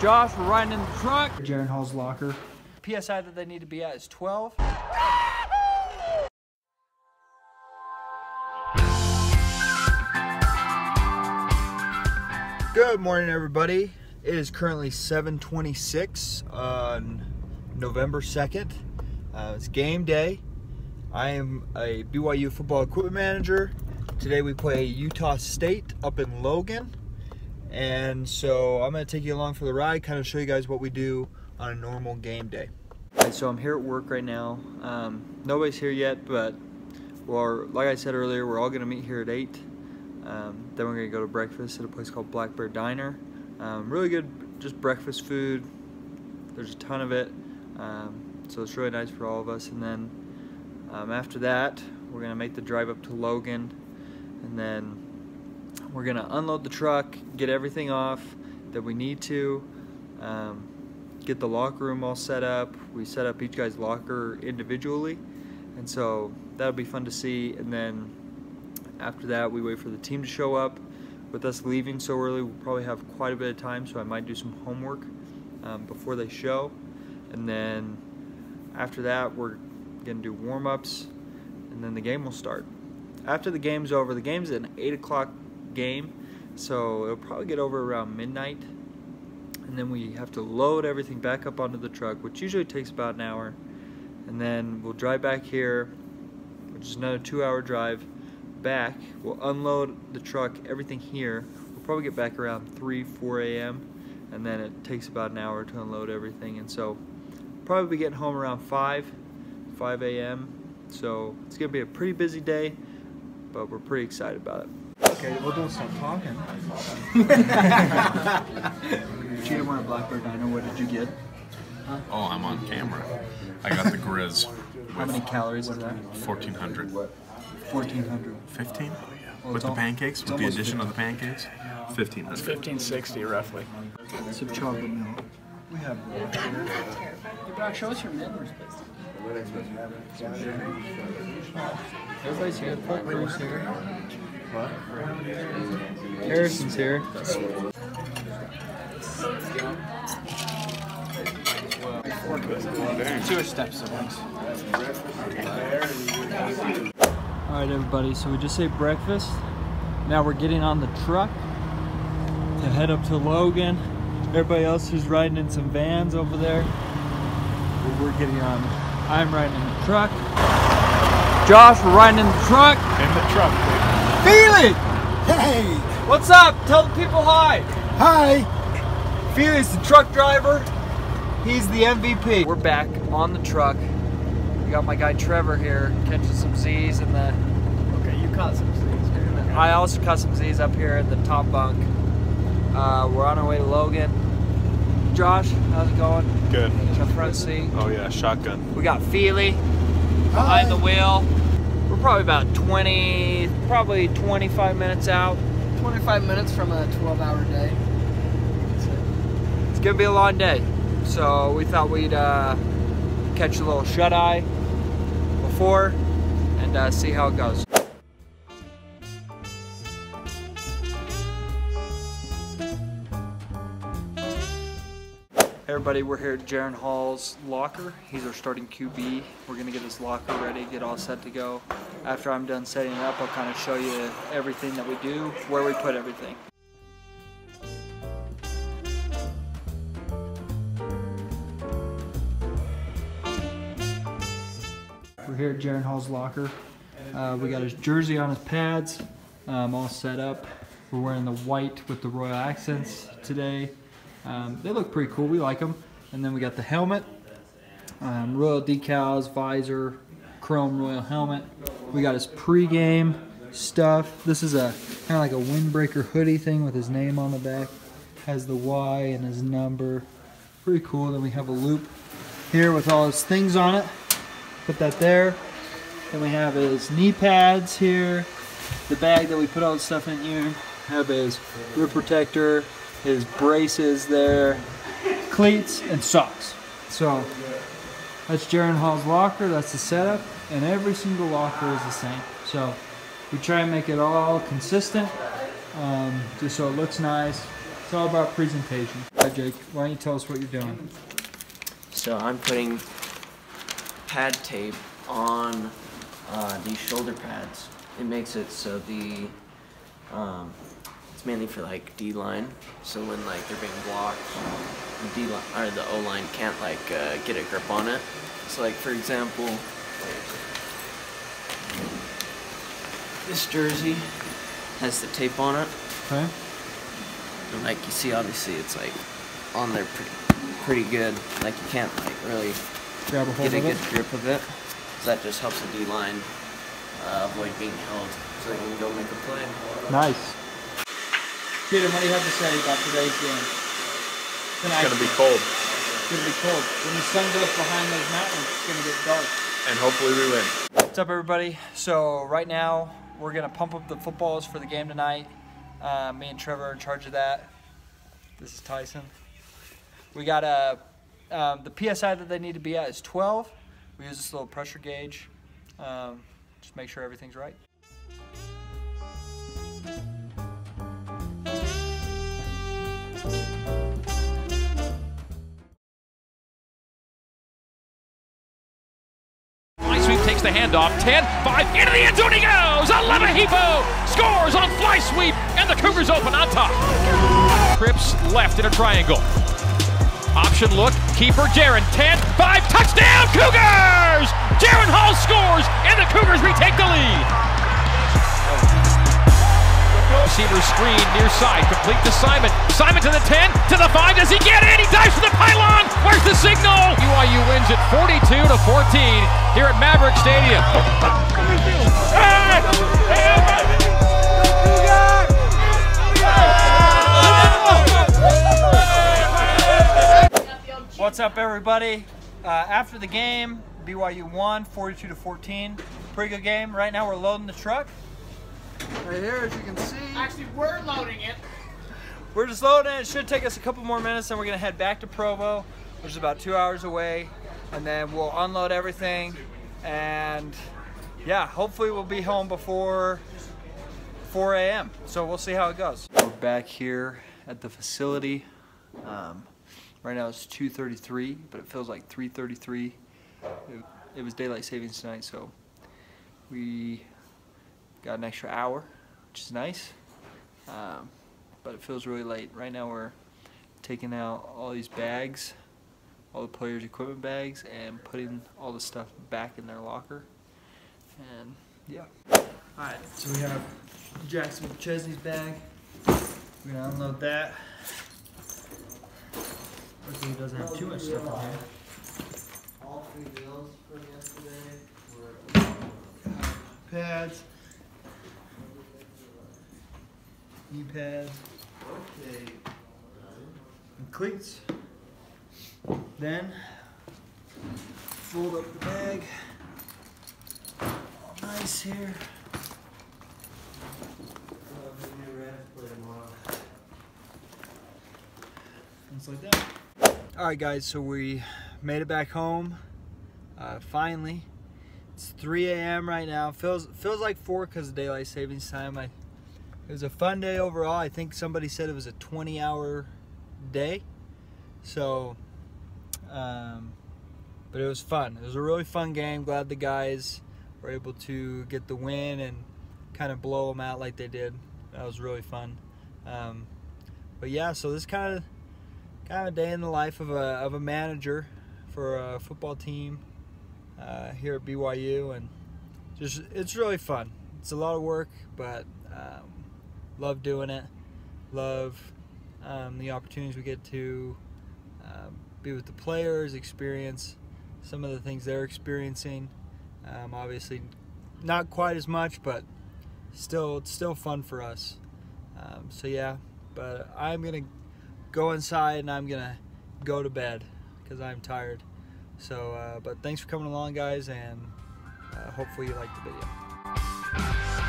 Josh, we're riding in the truck. Jaren Hall's locker. PSI that they need to be at is 12. Good morning, everybody. It is currently 7:26 on November 2nd. Uh, it's game day. I am a BYU football equipment manager. Today we play Utah State up in Logan, and so I'm going to take you along for the ride, kind of show you guys what we do on a normal game day. Alright, so I'm here at work right now. Um, nobody's here yet, but well, like I said earlier, we're all going to meet here at 8. Um, then we're gonna go to breakfast at a place called Black Bear Diner. Um, really good, just breakfast food. There's a ton of it, um, so it's really nice for all of us. And then um, after that, we're gonna make the drive up to Logan, and then we're gonna unload the truck, get everything off that we need to, um, get the locker room all set up. We set up each guy's locker individually, and so that'll be fun to see. And then after that, we wait for the team to show up. With us leaving so early, we'll probably have quite a bit of time, so I might do some homework um, before they show. And then after that, we're gonna do warm-ups, and then the game will start. After the game's over, the game's an 8 o'clock game, so it'll probably get over around midnight. And then we have to load everything back up onto the truck, which usually takes about an hour. And then we'll drive back here, which is another two-hour drive back. We'll unload the truck, everything here. We'll probably get back around 3, 4 a.m. And then it takes about an hour to unload everything. And so probably be getting home around 5, 5 a.m. So it's going to be a pretty busy day, but we're pretty excited about it. Okay, well don't stop talking. Cheetah went at Black Bear Diner. What did you get? Oh, I'm on camera. I got the Grizz How many calories is that? 1400. 1400. 15? Well, With the pancakes? With the almost addition of the pancakes? 1500. 1560 roughly. Some chocolate milk. We have Doc, show us your members Everybody's here. Full here. What? Harrison's here. Two step siblings. All right, everybody. So we just ate breakfast. Now we're getting on the truck to head up to Logan. Everybody else who's riding in some vans over there. We're getting on. I'm riding in the truck. Josh, we're riding in the truck. In the truck. Feely, Hey! what's up? Tell the people hi. Hi! Feely's the truck driver. He's the MVP. We're back on the truck. We got my guy Trevor here catching some Z's in the. Okay, you caught some Z's. here. I also caught some Z's up here in the top bunk. Uh, we're on our way to Logan. Josh, how's it going? Good. In the front seat. Oh, yeah, shotgun. We got Feely behind the wheel. We're probably about 20, probably 25 minutes out. 25 minutes from a 12 hour day. It's gonna be a long day. So we thought we'd uh, catch a little shut eye before and uh, see how it goes. Everybody, we're here at Jaren Hall's locker. He's our starting QB. We're gonna get his locker ready, get all set to go. After I'm done setting it up, I'll kind of show you everything that we do, where we put everything. We're here at Jaren Hall's locker. Uh, we got his jersey on his pads, um, all set up. We're wearing the white with the royal accents today. Um, they look pretty cool. We like them. And then we got the helmet, um, royal decals, visor, chrome royal helmet. We got his pregame stuff. This is a kind of like a windbreaker hoodie thing with his name on the back. Has the Y and his number. Pretty cool. Then we have a loop here with all his things on it. Put that there. Then we have his knee pads here. The bag that we put all the stuff in here. Have his rib protector, his braces there, cleats, and socks. So that's Jaren Hall's locker. That's the setup, and every single locker is the same. So we try and make it all consistent, um, just so it looks nice. It's all about presentation. All right, Jake, why don't you tell us what you're doing? So I'm putting pad tape on uh, these shoulder pads. It makes it so the um, it's mainly for like D line. So when like they're being blocked, the D line or the O line can't like uh, get a grip on it. So like for example, this jersey has the tape on it. Okay. And like you see, obviously it's like on there pretty, pretty good. Like you can't like really Grab a hold get a of good it. grip of it. So that just helps the D line uh, avoid being held, so they can go make a play. Nice. Peter, what do you have to say about today's game? Tonight. It's gonna be cold, It's gonna be cold. When the sun goes behind those mountains, it's gonna get dark. and hopefully we win. What's up, everybody? So right now we're gonna pump up the footballs for the game tonight. Uh, me and Trevor are in charge of that. This is Tyson. We got a um, the psi that they need to be at is 12. We use this little pressure gauge. Um, just make sure everything's right. The handoff. 10, 5, into the end zone he goes. Aleva Hifo scores on fly sweep, and the Cougars open on top. Cripps left in a triangle. Option look, keeper Jaren. 10, 5, touchdown Cougars! Jaron Hall scores, and the Cougars retake the lead. Receiver screen near side, complete to Simon. Simon to the 10, to the 5. Does he get it? He dives for the pylon. Where's the signal? BYU wins it 42 to 14 here at Maverick Stadium. What's up, everybody? Uh, after the game, BYU won 42 to 14. Pretty good game. Right now, we're loading the truck. Right here, as you can see. Actually, we're loading it. We're just loading it. It should take us a couple more minutes, then we're gonna head back to Provo, which is about two hours away, and then we'll unload everything. And yeah, hopefully we'll be home before 4 a.m. So we'll see how it goes. We're back here at the facility. Um, right now it's 2:33, but it feels like 3:33. It, it was daylight savings tonight, so we got an extra hour, which is nice. Um, but it feels really late. Right now we're taking out all these bags, all the players' equipment bags, and putting all the stuff back in their locker. And yeah. Alright, so we have Jackson McChesney's bag. We're gonna unload that. Luckily it doesn't have too much stuff in here. All three bills from yesterday were Pads. Knee pads. okay. and cleats. Then fold up the bag. All nice here. Things like that. All right, guys. So we made it back home. Uh, finally, it's 3 a.m. right now. Feels feels like four because of daylight savings time. I it was a fun day overall. I think somebody said it was a 20 hour day. So, um, but it was fun. It was a really fun game. Glad the guys were able to get the win and kind of blow them out like they did. That was really fun. Um, but yeah, so this kind of kind of day in the life of a of a manager for a football team uh, here at BYU, and just it's really fun. It's a lot of work, but um, love doing it. Love um, the opportunities we get to um, be with the players, experience some of the things they're experiencing. Um, obviously, not quite as much, but still, it's still fun for us. Um, so yeah, but I'm gonna go inside and I'm gonna go to bed because I'm tired. So, uh, but thanks for coming along, guys, and uh, hopefully you liked the video.